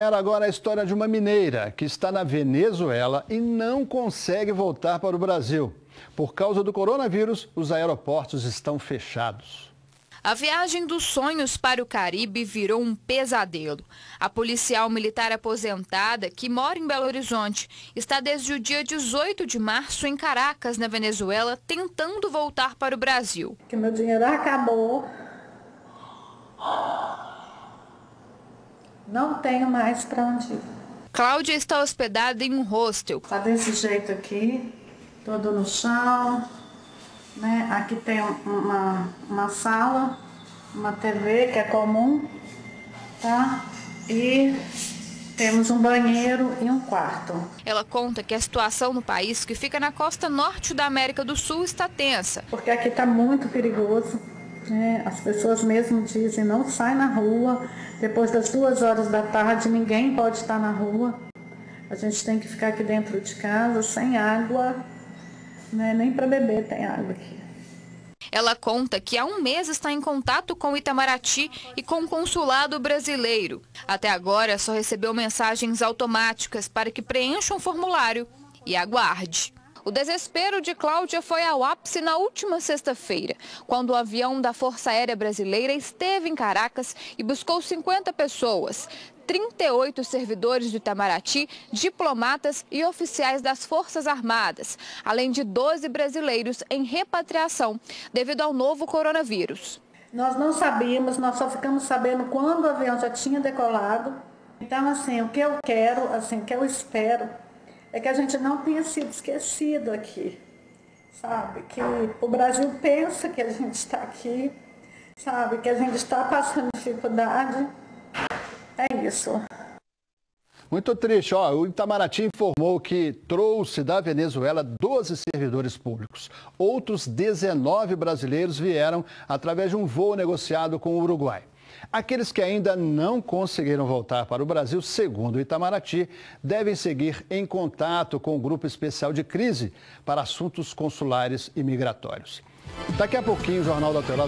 Era agora a história de uma mineira que está na Venezuela e não consegue voltar para o Brasil. Por causa do coronavírus, os aeroportos estão fechados. A viagem dos sonhos para o Caribe virou um pesadelo. A policial militar aposentada, que mora em Belo Horizonte, está desde o dia 18 de março em Caracas, na Venezuela, tentando voltar para o Brasil. Que meu dinheiro acabou. Não tenho mais para onde ir. Cláudia está hospedada em um hostel. Tá desse jeito aqui, todo no chão. Né? Aqui tem uma, uma sala, uma TV que é comum, tá? E temos um banheiro e um quarto. Ela conta que a situação no país, que fica na costa norte da América do Sul, está tensa. Porque aqui está muito perigoso. Né? As pessoas mesmo dizem não sai na rua. Depois das duas horas da tarde ninguém pode estar na rua. A gente tem que ficar aqui dentro de casa sem água, né? nem para beber tem água aqui. Ela conta que há um mês está em contato com Itamaraty e com o consulado brasileiro. Até agora só recebeu mensagens automáticas para que preencha um formulário e aguarde. O desespero de Cláudia foi ao ápice na última sexta-feira, quando o avião da Força Aérea Brasileira esteve em Caracas e buscou 50 pessoas. 38 servidores do Itamaraty, diplomatas e oficiais das Forças Armadas, além de 12 brasileiros em repatriação devido ao novo coronavírus. Nós não sabíamos, nós só ficamos sabendo quando o avião já tinha decolado. Então, assim, o que eu quero, assim, o que eu espero é que a gente não tenha sido esquecido aqui, sabe? Que o Brasil pensa que a gente está aqui, sabe? Que a gente está passando dificuldade. É isso. Muito triste. Ó, o Itamaraty informou que trouxe da Venezuela 12 servidores públicos. Outros 19 brasileiros vieram através de um voo negociado com o Uruguai. Aqueles que ainda não conseguiram voltar para o Brasil, segundo o Itamaraty, devem seguir em contato com o Grupo Especial de Crise para Assuntos Consulares e Migratórios. Daqui a pouquinho, o Jornal da Tela